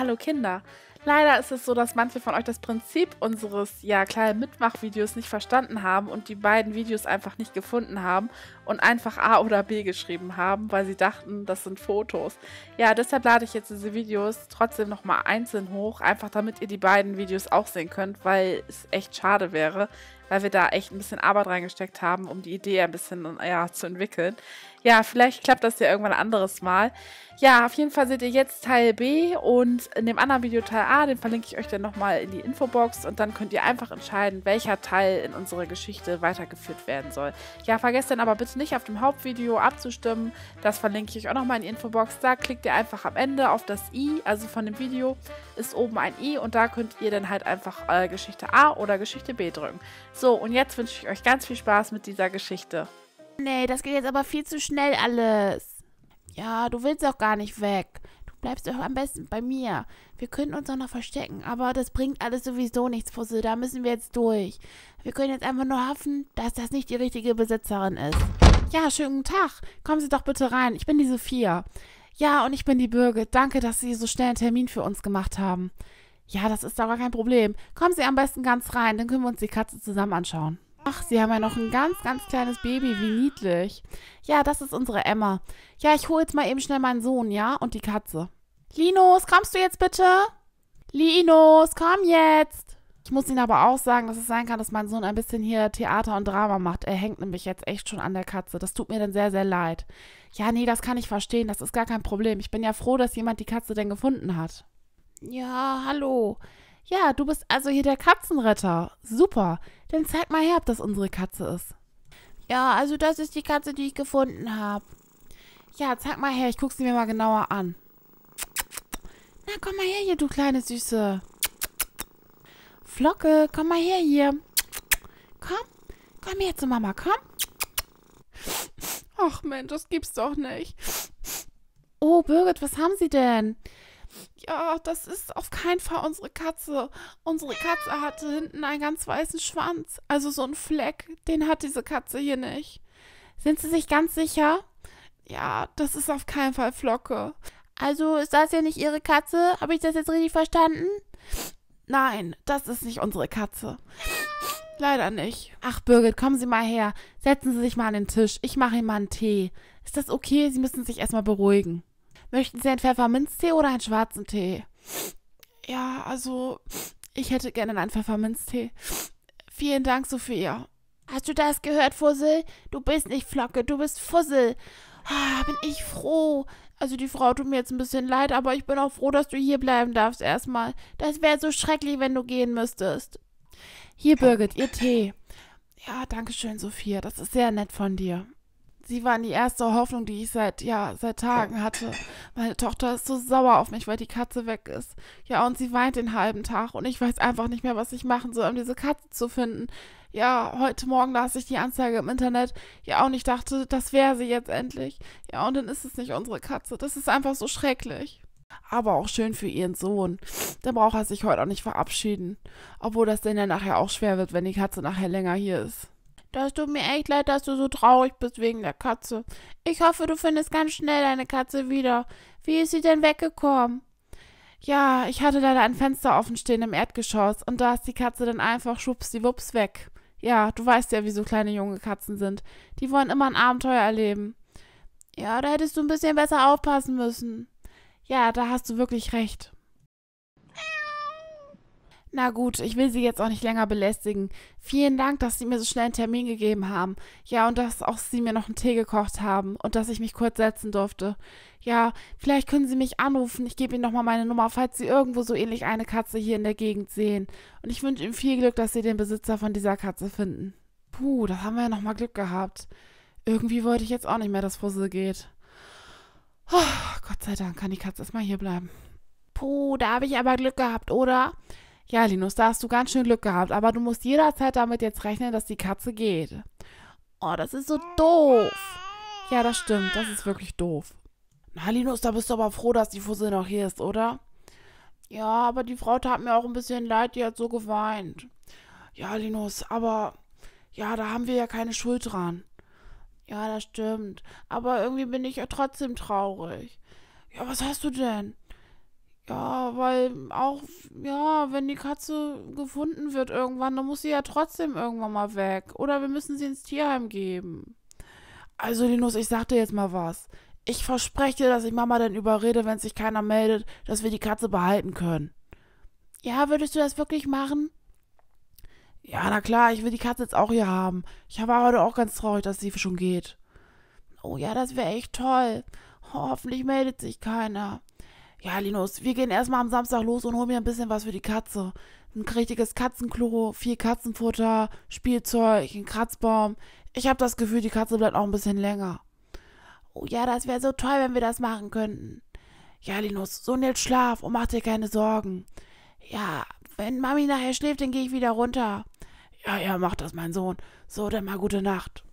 Hallo Kinder! Leider ist es so, dass manche von euch das Prinzip unseres ja kleinen Mitmachvideos nicht verstanden haben und die beiden Videos einfach nicht gefunden haben und einfach A oder B geschrieben haben, weil sie dachten, das sind Fotos. Ja, deshalb lade ich jetzt diese Videos trotzdem nochmal einzeln hoch, einfach damit ihr die beiden Videos auch sehen könnt, weil es echt schade wäre, weil wir da echt ein bisschen Arbeit reingesteckt haben, um die Idee ein bisschen ja, zu entwickeln. Ja, vielleicht klappt das ja irgendwann ein anderes Mal. Ja, auf jeden Fall seht ihr jetzt Teil B und in dem anderen Video Teil A, den verlinke ich euch dann nochmal in die Infobox und dann könnt ihr einfach entscheiden, welcher Teil in unserer Geschichte weitergeführt werden soll. Ja, vergesst dann aber bitte nicht auf dem Hauptvideo abzustimmen, das verlinke ich euch auch nochmal in die Infobox. Da klickt ihr einfach am Ende auf das i, also von dem Video ist oben ein i und da könnt ihr dann halt einfach äh, Geschichte A oder Geschichte B drücken. So, und jetzt wünsche ich euch ganz viel Spaß mit dieser Geschichte. Nee, das geht jetzt aber viel zu schnell alles. Ja, du willst auch gar nicht weg. Bleibst doch am besten bei mir. Wir könnten uns auch noch verstecken, aber das bringt alles sowieso nichts, Fussel. Da müssen wir jetzt durch. Wir können jetzt einfach nur hoffen, dass das nicht die richtige Besitzerin ist. Ja, schönen Tag. Kommen Sie doch bitte rein. Ich bin die Sophia. Ja, und ich bin die Birgit. Danke, dass Sie so schnell einen Termin für uns gemacht haben. Ja, das ist gar kein Problem. Kommen Sie am besten ganz rein, dann können wir uns die Katze zusammen anschauen. Ach, Sie haben ja noch ein ganz, ganz kleines Baby. Wie niedlich. Ja, das ist unsere Emma. Ja, ich hole jetzt mal eben schnell meinen Sohn, ja? Und die Katze. Linus, kommst du jetzt bitte? Linus, komm jetzt. Ich muss Ihnen aber auch sagen, dass es sein kann, dass mein Sohn ein bisschen hier Theater und Drama macht. Er hängt nämlich jetzt echt schon an der Katze. Das tut mir dann sehr, sehr leid. Ja, nee, das kann ich verstehen. Das ist gar kein Problem. Ich bin ja froh, dass jemand die Katze denn gefunden hat. Ja, hallo. Ja, du bist also hier der Katzenretter. Super. Dann zeig mal her, ob das unsere Katze ist. Ja, also das ist die Katze, die ich gefunden habe. Ja, zeig mal her, ich guck sie mir mal genauer an. Na, komm mal her hier, du kleine Süße. Flocke, komm mal her hier. Komm, komm her zu Mama, komm. Ach Mensch, das gibt's doch nicht. Oh, Birgit, was haben Sie denn? Ja, das ist auf keinen Fall unsere Katze. Unsere Katze hatte hinten einen ganz weißen Schwanz. Also so einen Fleck. Den hat diese Katze hier nicht. Sind Sie sich ganz sicher? Ja, das ist auf keinen Fall Flocke. Also ist das ja nicht Ihre Katze? Habe ich das jetzt richtig verstanden? Nein, das ist nicht unsere Katze. Leider nicht. Ach, Birgit, kommen Sie mal her. Setzen Sie sich mal an den Tisch. Ich mache Ihnen mal einen Tee. Ist das okay? Sie müssen sich erstmal beruhigen. Möchten Sie einen Pfefferminztee oder einen schwarzen Tee? Ja, also, ich hätte gerne einen Pfefferminztee. Vielen Dank, Sophia. Hast du das gehört, Fussel? Du bist nicht Flocke, du bist Fussel. Ah, bin ich froh. Also die Frau tut mir jetzt ein bisschen leid, aber ich bin auch froh, dass du hier bleiben darfst erstmal. Das wäre so schrecklich, wenn du gehen müsstest. Hier, Birgit, ihr Tee. Ja, danke schön, Sophia. Das ist sehr nett von dir. Sie waren die erste Hoffnung, die ich seit, ja, seit Tagen hatte. Meine Tochter ist so sauer auf mich, weil die Katze weg ist. Ja, und sie weint den halben Tag und ich weiß einfach nicht mehr, was ich machen soll, um diese Katze zu finden. Ja, heute Morgen las ich die Anzeige im Internet. Ja, und ich dachte, das wäre sie jetzt endlich. Ja, und dann ist es nicht unsere Katze. Das ist einfach so schrecklich. Aber auch schön für ihren Sohn. Da braucht er sich heute auch nicht verabschieden. Obwohl das denn ja nachher auch schwer wird, wenn die Katze nachher länger hier ist. Das tut mir echt leid, dass du so traurig bist wegen der Katze. Ich hoffe, du findest ganz schnell deine Katze wieder. Wie ist sie denn weggekommen? Ja, ich hatte leider ein Fenster offen stehen im Erdgeschoss und da ist die Katze dann einfach schwuppsdiwupps weg. Ja, du weißt ja, wie so kleine junge Katzen sind. Die wollen immer ein Abenteuer erleben. Ja, da hättest du ein bisschen besser aufpassen müssen. Ja, da hast du wirklich recht. Na gut, ich will Sie jetzt auch nicht länger belästigen. Vielen Dank, dass Sie mir so schnell einen Termin gegeben haben. Ja, und dass auch Sie mir noch einen Tee gekocht haben und dass ich mich kurz setzen durfte. Ja, vielleicht können Sie mich anrufen. Ich gebe Ihnen nochmal meine Nummer, falls Sie irgendwo so ähnlich eine Katze hier in der Gegend sehen. Und ich wünsche Ihnen viel Glück, dass Sie den Besitzer von dieser Katze finden. Puh, da haben wir ja nochmal Glück gehabt. Irgendwie wollte ich jetzt auch nicht mehr, dass Fussel geht. Oh, Gott sei Dank kann die Katze erstmal hier bleiben. Puh, da habe ich aber Glück gehabt, oder? Ja, Linus, da hast du ganz schön Glück gehabt, aber du musst jederzeit damit jetzt rechnen, dass die Katze geht. Oh, das ist so doof. Ja, das stimmt, das ist wirklich doof. Na, Linus, da bist du aber froh, dass die Fussel noch hier ist, oder? Ja, aber die Frau tat mir auch ein bisschen leid, die hat so geweint. Ja, Linus, aber ja, da haben wir ja keine Schuld dran. Ja, das stimmt. Aber irgendwie bin ich ja trotzdem traurig. Ja, was hast du denn? Ja, weil auch, ja, wenn die Katze gefunden wird irgendwann, dann muss sie ja trotzdem irgendwann mal weg. Oder wir müssen sie ins Tierheim geben. Also, Linus, ich sag dir jetzt mal was. Ich verspreche dir, dass ich Mama dann überrede, wenn sich keiner meldet, dass wir die Katze behalten können. Ja, würdest du das wirklich machen? Ja, na klar, ich will die Katze jetzt auch hier haben. Ich war heute auch ganz traurig, dass sie schon geht. Oh ja, das wäre echt toll. Hoffentlich meldet sich keiner. Ja, Linus, wir gehen erstmal am Samstag los und holen mir ein bisschen was für die Katze. Ein richtiges Katzenklo, viel Katzenfutter, Spielzeug, ein Kratzbaum. Ich habe das Gefühl, die Katze bleibt auch ein bisschen länger. Oh ja, das wäre so toll, wenn wir das machen könnten. Ja, Linus, so jetzt schlaf und mach dir keine Sorgen. Ja, wenn Mami nachher schläft, dann gehe ich wieder runter. Ja, ja, mach das, mein Sohn. So, dann mal gute Nacht.